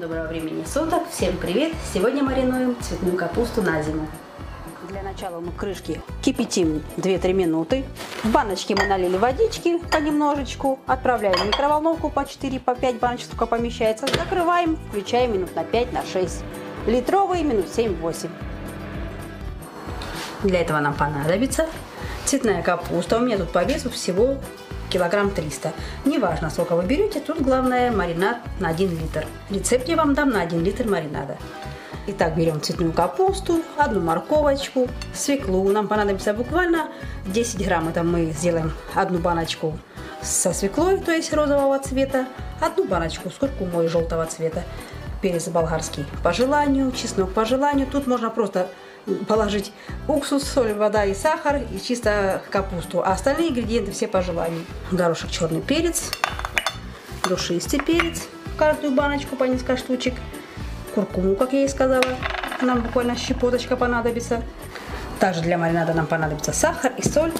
доброго времени суток, всем привет! Сегодня маринуем цветную капусту на зиму. Для начала мы крышки кипятим 2-3 минуты. В баночке мы налили водички понемножечку, отправляем в микроволновку по 4-5 по баночек, сколько помещается. Закрываем, включаем минут на 5 на 6. Литровые минут 7-8. Для этого нам понадобится цветная капуста. У меня тут по весу всего килограмм 300. Неважно, сколько вы берете, тут главное маринад на 1 литр. Рецепт я вам дам на 1 литр маринада. Итак, берем цветную капусту, одну морковочку, свеклу. Нам понадобится буквально 10 грамм. Это мы сделаем одну баночку со свеклой, то есть розового цвета, одну баночку с куркумой желтого цвета, перец болгарский по желанию, чеснок по желанию. Тут можно просто положить уксус, соль, вода и сахар, и чисто капусту. А остальные ингредиенты все по желанию. Горошек черный перец, душистый перец, каждую баночку по несколько штучек. Куркуму, как я и сказала, нам буквально щепоточка понадобится. Также для маринада нам понадобится сахар и соль.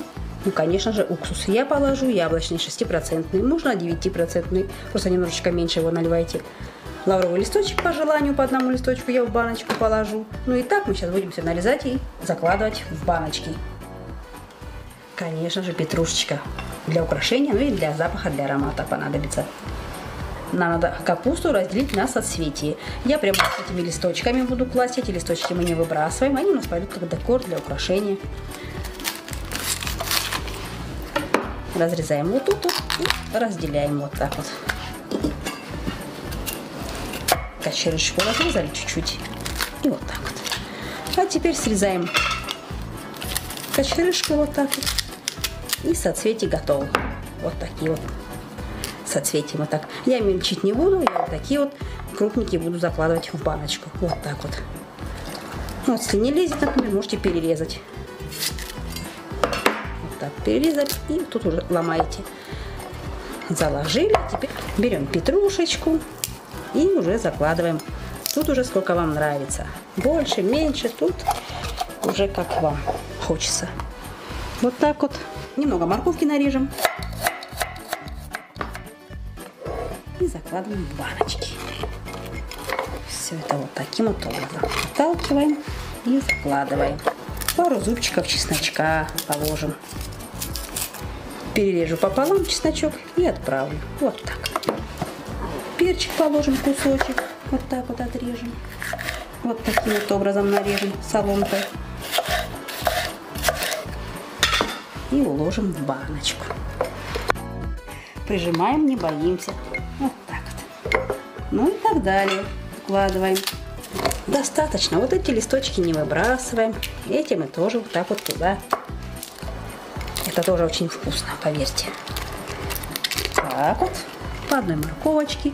Ну, конечно же, уксус. Я положу яблочный 6%, можно 9%, просто немножечко меньше его наливайте. Лавровый листочек по желанию, по одному листочку я в баночку положу. Ну и так мы сейчас будем все нарезать и закладывать в баночки. Конечно же, петрушечка для украшения, ну и для запаха, для аромата понадобится. Нам надо капусту разделить на соцветии. Я прямо с этими листочками буду класть. Эти листочки мы не выбрасываем. Они у нас пойдут как декор для украшения. Разрезаем вот тут и разделяем вот так вот кочерышку разрезали чуть-чуть. И вот так вот. А теперь срезаем кочерышку вот так вот. И соцветия готовы. Вот такие вот соцветия вот так. Я мельчить не буду, я вот такие вот крупненькие буду закладывать в баночку. Вот так вот. Ну, вот, если не лезет, например, можете перерезать. Вот так перерезать и тут уже ломаете. Заложили. Теперь берем петрушечку, и уже закладываем. Тут уже сколько вам нравится. Больше, меньше, тут уже как вам хочется. Вот так вот. Немного морковки нарежем. И закладываем в баночки. Все это вот таким вот образом. Отталкиваем и закладываем. Пару зубчиков чесночка положим. Перережу пополам чесночок и отправлю. Вот так. Перчик положим кусочек. Вот так вот отрежем. Вот таким вот образом нарежем соломкой. И уложим в баночку. Прижимаем, не боимся. Вот так вот. Ну и так далее. Укладываем. Достаточно. Вот эти листочки не выбрасываем. Эти мы тоже вот так вот туда. Это тоже очень вкусно, поверьте. Так вот по одной морковочке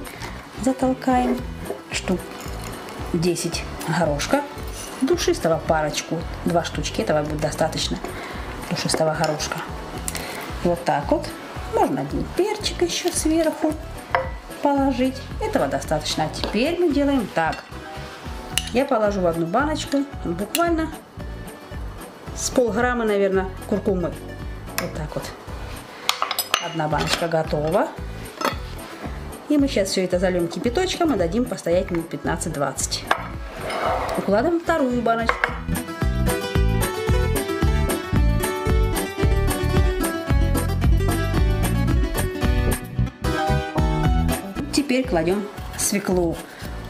затолкаем, штук 10 горошка, душистого парочку, два штучки, этого будет достаточно душистого горошка. Вот так вот. Можно один перчик еще сверху положить. Этого достаточно. А теперь мы делаем так. Я положу в одну баночку буквально с полграмма, наверное, куркумы. Вот так вот. Одна баночка готова. И мы сейчас все это зальем кипяточком и дадим постоять минут 15-20. Укладываем вторую баночку. Теперь кладем свеклу.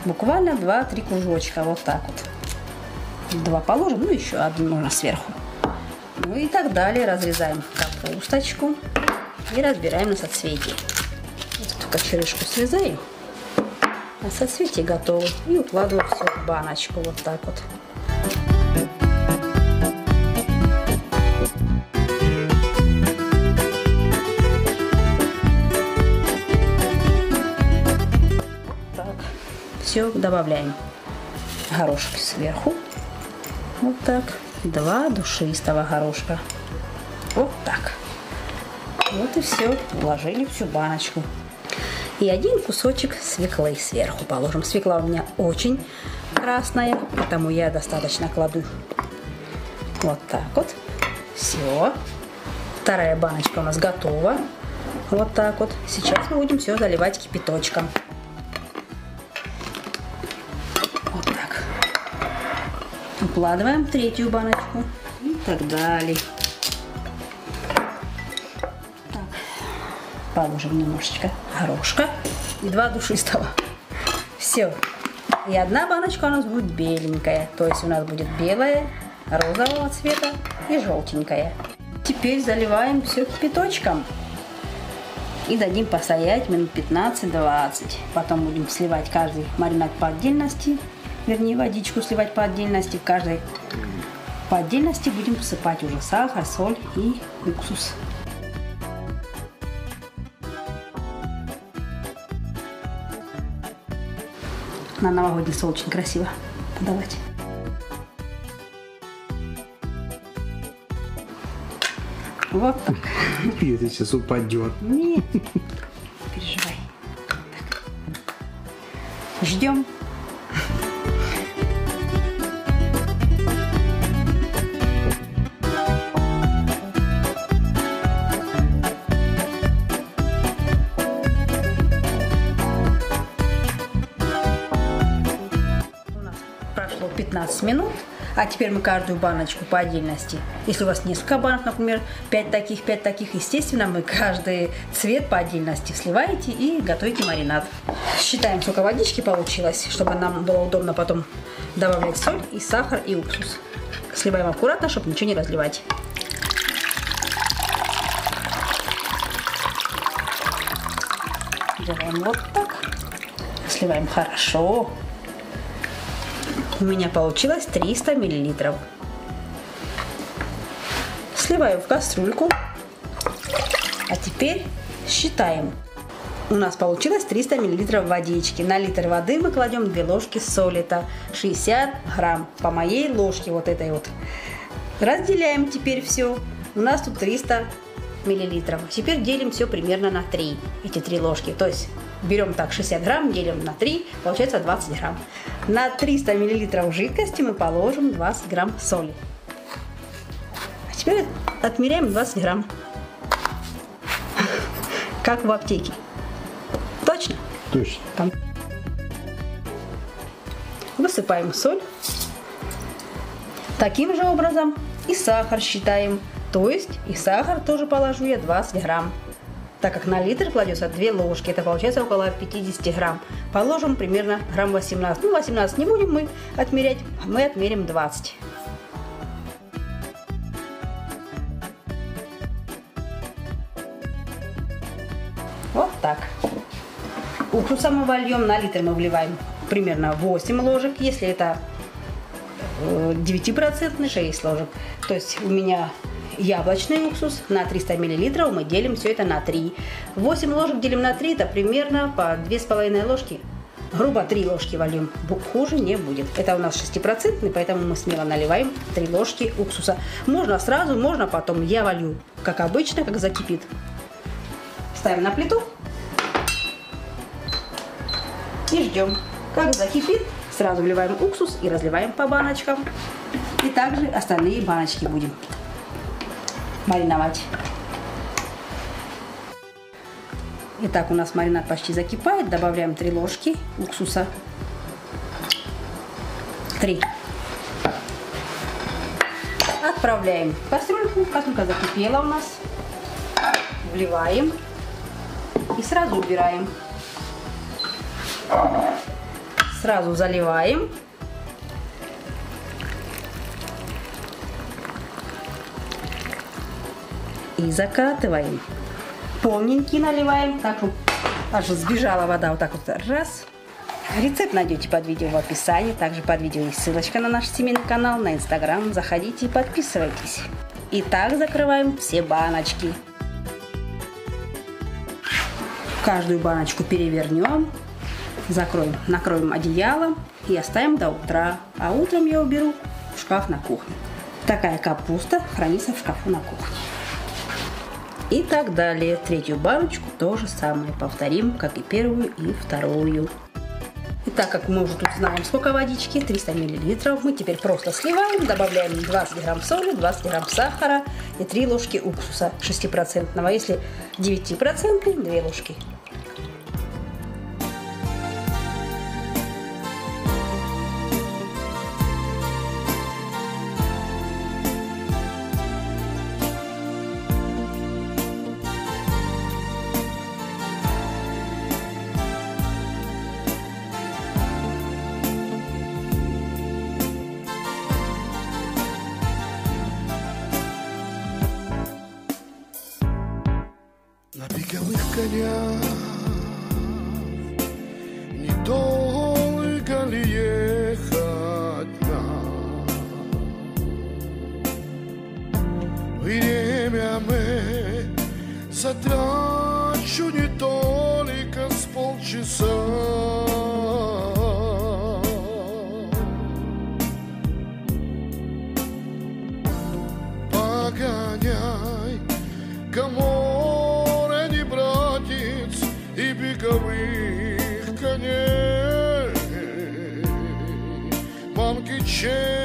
Буквально 2-3 кружочка, вот так вот. Два положим, ну еще одну можно сверху. Ну и так далее. Разрезаем капусточку и разбираем на соцветие кочерышку срезаю, а соцветия готовы. И укладываю все в баночку вот так вот. Так, все добавляем горошек сверху. Вот так. Два душистого горошка. Вот так. Вот и все. Уложили всю баночку и один кусочек свеклы сверху положим. Свекла у меня очень красная, потому я достаточно кладу. Вот так вот. Все. Вторая баночка у нас готова. Вот так вот. Сейчас мы будем все заливать кипяточком. Вот так. Укладываем третью баночку и так далее. Положим немножечко горошка и два душистого. Все. И одна баночка у нас будет беленькая. То есть у нас будет белая, розового цвета и желтенькая. Теперь заливаем все кипяточком и дадим постоять минут 15-20. Потом будем сливать каждый маринад по отдельности, вернее водичку сливать по отдельности. Каждой по отдельности будем посыпать уже сахар, соль и уксус. На новогодний стол очень красиво подавать. Вот так. Это сейчас упадет. Нет, переживай. Так. Ждем. 15 минут. А теперь мы каждую баночку по отдельности. Если у вас несколько банок, например, 5 таких, 5 таких, естественно, мы каждый цвет по отдельности сливаете и готовите маринад. Считаем, сколько водички получилось, чтобы нам было удобно потом добавлять соль и сахар и уксус. Сливаем аккуратно, чтобы ничего не разливать. Делаем вот так. Сливаем хорошо. У меня получилось 300 миллилитров. Сливаю в кастрюльку. А теперь считаем. У нас получилось 300 миллилитров водички. На литр воды мы кладем 2 ложки соли. Это 60 грамм по моей ложке вот этой вот. Разделяем теперь все. У нас тут 300 миллилитров. Теперь делим все примерно на 3, эти 3 ложки. То есть берем так 60 грамм, делим на 3, получается 20 грамм. На 300 миллилитров жидкости мы положим 20 грамм соли. А теперь отмеряем 20 грамм. Как в аптеке. Точно? Точно. Там. Высыпаем соль. Таким же образом и сахар считаем. То есть и сахар тоже положу я 20 грамм. Так как на литр кладется 2 ложки, это получается около 50 грамм. Положим примерно грамм 18. Ну, 18 не будем мы отмерять, мы отмерим 20. Вот так. Уксуса мы вольем, на литр мы вливаем примерно 8 ложек, если это 9% 6 ложек. То есть у меня яблочный уксус на 300 мл мы делим все это на 3. 8 ложек делим на 3, это примерно по 2,5 ложки. Грубо 3 ложки вольем, хуже не будет. Это у нас 6%, поэтому мы смело наливаем 3 ложки уксуса. Можно сразу, можно потом. Я волью, как обычно, как закипит. Ставим на плиту и ждем. Как закипит, сразу вливаем уксус и разливаем по баночкам. И также остальные баночки будем мариновать. Итак, у нас маринад почти закипает. Добавляем 3 ложки уксуса. 3. Отправляем в кастрюльку. Кастрюлька закипела у нас. Вливаем. И сразу убираем. Сразу заливаем. И закатываем. Полненький наливаем, так вот аж сбежала вода, вот так вот раз. Рецепт найдете под видео в описании. Также под видео есть ссылочка на наш семейный канал, на инстаграм. Заходите и подписывайтесь. Итак, закрываем все баночки. Каждую баночку перевернем, закроем, накроем одеялом и оставим до утра. А утром я уберу в шкаф на кухне. Такая капуста хранится в шкафу на кухне. И так далее. Третью баночку то же самое повторим, как и первую и вторую. И так как мы уже тут знаем, сколько водички, 300 мл, мы теперь просто сливаем, добавляем 20 грамм соли, 20 грамм сахара и 3 ложки уксуса 6%. Если 9%, 2 ложки. На беговых конях Недолго ли ехать нам? Время мы затрачу не только с полчаса Sure.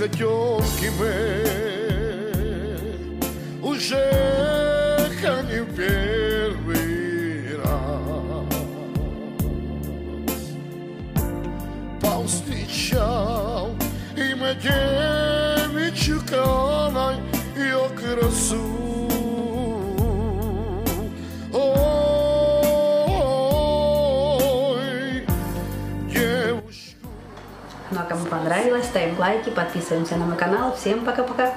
Той хотелки мы уже понравилось, ставим лайки, подписываемся на мой канал. Всем пока-пока.